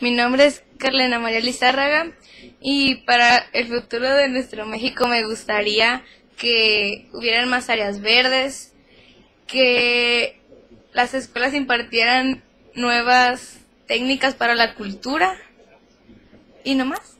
Mi nombre es Carlena María Lizárraga y para el futuro de nuestro México me gustaría que hubieran más áreas verdes, que las escuelas impartieran nuevas técnicas para la cultura y no más.